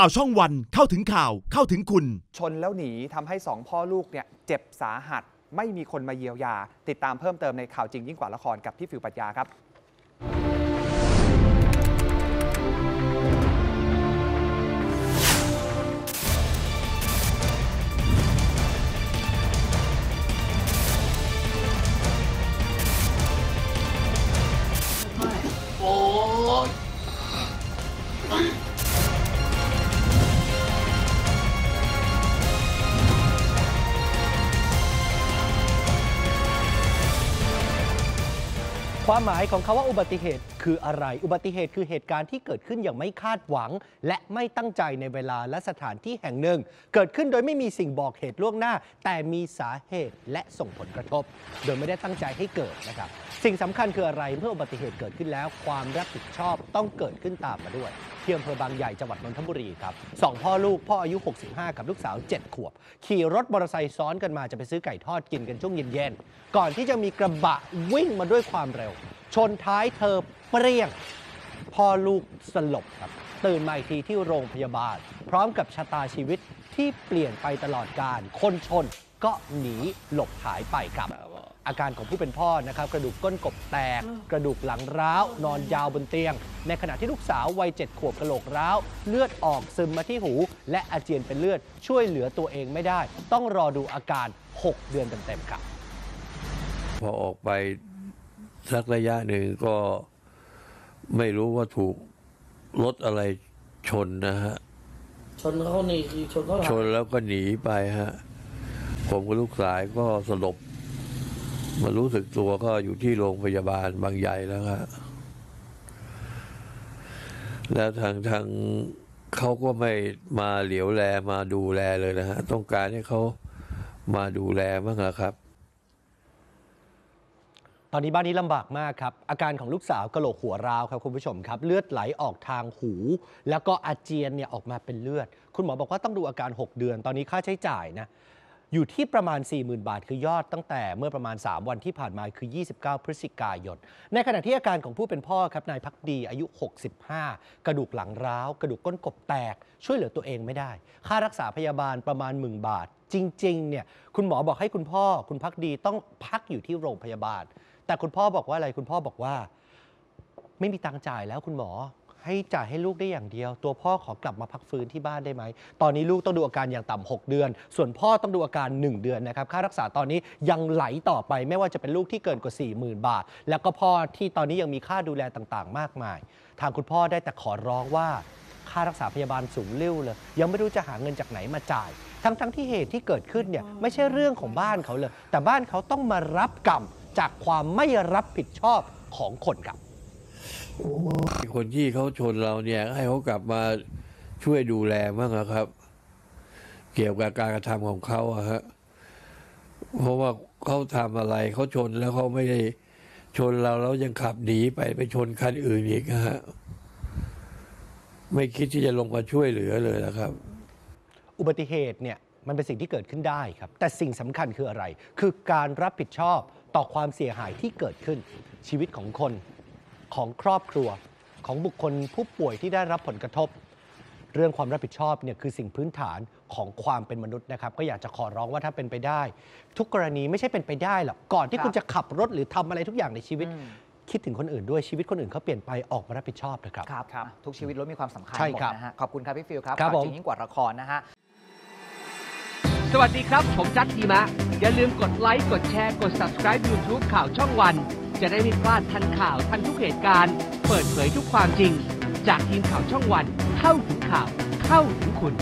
ข่าวช่องวันเข้าถึงข่าวเข้าถึงคุณ ชนแล้วหนีทำให้สองพ่อลูกเนี่ยเจ็บสาหัส ไม่มีคนมาเยียวยา ติดตามเพิ่มเติมในข่าวจริงยิ่งกว่าละครกับพี่ฟิวปัญญาครับ โอ้ ความหมายของคาว่าอุบัติเหตุคืออะไร อุบัติเหตุคือเหตุการณ์ที่เกิดขึ้นอย่างไม่คาดหวัง และไม่ตั้งใจในเวลาและสถานที่แห่งหนึ่ง เกิดขึ้นโดยไม่มีสิ่งบอกเหตุล่วงหน้า แต่มีสาเหตุและส่งผลกระทบ โดยไม่ได้ตั้งใจให้เกิดนะครับ สิ่งสำคัญคืออะไรเมื่ออุบัติเหตุเกิดขึ้นแล้ว ความรับผิดชอบต้องเกิดขึ้นตามมาด้วย ที่อำเภอบางใหญ่จังหวัดนนทบุรีครับสองพ่อลูกพ่ออายุ 65 กับลูกสาว 7 ขวบ ขี่รถมอเตอร์ไซค์ซ้อนกันมาจะไปซื้อไก่ทอดกินกันช่วงเย็นๆ ก่อนที่จะมีกระบะวิ่งมาด้วยความเร็ว ชนท้ายเธอเปรี้ยง พ่อลูกสลบครับ ตื่นมาอีกทีที่โรงพยาบาล พร้อมกับชะตาชีวิตที่เปลี่ยนไปตลอดการ คนชนก็หนีหลบหายไปครับ อาการของผู้เป็นพ่อนะครับกระดูกก้นกบแตก กระดูกหลังร้าว นอนยาวบนเตียง ในขณะที่ลูกสาววัยเจ็ดขวบกระโหลกร้าว เลือดออกซึมมาที่หู และอาเจียนเป็นเลือดช่วยเหลือตัวเองไม่ได้ ต้องรอดูอาการ 6 เดือนเต็มๆครับพอออกไปสักระยะหนึ่งก็ไม่รู้ว่าถูกรถอะไรชนนะฮะชนเขานี่คือชนเขาหลัชงนแล้วก็หนีไปฮะผมกับลูกสายก็สลบ มารู้สึกตัวก็อยู่ที่โรงพยาบาลบางใหญ่แล้วฮะแล้วทางทางเขาก็ไม่มาเหลียวแลมาดูแลเลยนะฮะ ต้องการให้เขามาดูแลบ้างอะครับ ตอนนี้บ้านนี้ลำบากมากครับ อาการของลูกสาวกระโหลกหัวร้าวครับคุณผู้ชมครับ เลือดไหลออกทางหู แล้วก็อาเจียนเนี่ยออกมาเป็นเลือด คุณหมอบอกว่าต้องดูอาการ 6 เดือน ตอนนี้ค่าใช้จ่ายนะ อยู่ที่ประมาณ 40,000 บาท คือยอดตั้งแต่เมื่อประมาณ 3 วันที่ผ่านมาคือ 29 พฤศจิกายน ในขณะที่อาการของผู้เป็นพ่อครับนายพักดีอายุ 65 กระดูกหลังร้าว กระดูกก้นกบแตก ช่วยเหลือตัวเองไม่ได้ ค่ารักษาพยาบาลประมาณหมื่นบาท จริงๆเนี่ยคุณหมอบอกให้คุณพ่อ คุณพักดีต้องพักอยู่ที่โรงพยาบาล แต่คุณพ่อบอกว่าอะไรคุณพ่อบอกว่า ไม่มีตังค์จ่ายแล้วคุณหมอ ให้จ่ายให้ลูกได้อย่างเดียว ตัวพ่อขอกลับมาพักฟื้นที่บ้านได้ไหม ตอนนี้ลูกต้องดูอาการอย่างต่ำ6เดือน ส่วนพ่อต้องดูอาการ 1 เดือนนะครับค่ารักษาตอนนี้ยังไหลต่อไปไม่ว่าจะเป็นลูกที่เกินกว่า 40,000 บาท แล้วก็พ่อที่ตอนนี้ยังมีค่าดูแลต่างๆ มากมาย ทางคุณพ่อได้แต่ขอร้องว่าค่ารักษาพยาบาลสูงลิ่วเลย ยังไม่รู้จะหาเงินจากไหนมาจ่าย ทั้งๆที่เหตุที่เกิดขึ้นเนี่ยไม่ใช่เรื่องของบ้านเขาเลย แต่บ้านเขาต้องมารับกรรมจากความไม่รับผิดชอบของคนครับ คนที่เขาชนเราเนี่ย ให้เขากลับมาช่วยดูแลบ้างนะครับ เกี่ยวกับการกระทำของเขาอะฮะเพราะว่าเขาทำอะไรเขาชนแล้วเขาไม่ได้ชนเราแล้วยังขับหนีไปไปชนคันอื่นอีกฮะไม่คิดที่จะลงมาช่วยเหลือเลยนะครับ อุบัติเหตุเนี่ยมันเป็นสิ่งที่เกิดขึ้นได้ครับ แต่สิ่งสำคัญคืออะไร คือการรับผิดชอบต่อความเสียหายที่เกิดขึ้นชีวิตของคน ของครอบครัว ของบุคคลผู้ป่วยที่ได้รับผลกระทบ เรื่องความรับผิดชอบเนี่ยคือสิ่งพื้นฐานของความเป็นมนุษย์นะครับ ก็อยากจะขอร้องว่าถ้าเป็นไปได้ ทุกกรณีไม่ใช่เป็นไปได้หรอกก่อนที่ครับคุณจะขับรถหรือทำอะไรทุกอย่างในชีวิตอืมคิดถึงคนอื่นด้วยชีวิตคนอื่นเขาเปลี่ยนไปออกมารับผิดชอบนะครับ ครับอะทุกชีวิตล้วนมีความสำคัญใช่หมดครับนะฮะขอบคุณครับพี่ฟิวครับครับข่าวผมจริงยิ่งกว่าละครนะฮะสวัสดีครับ ผมจัดทีมะ อย่าลืมกดไลค์ กดแชร์ กด subscribe YouTube ข่าวช่องวัน จะได้ไม่พลาดทันข่าวทันทุกเหตุการณ์ เปิดเผยทุกความจริง จากทีมข่าวช่องวัน เข้าถึงข่าว เข้าถึงคุณ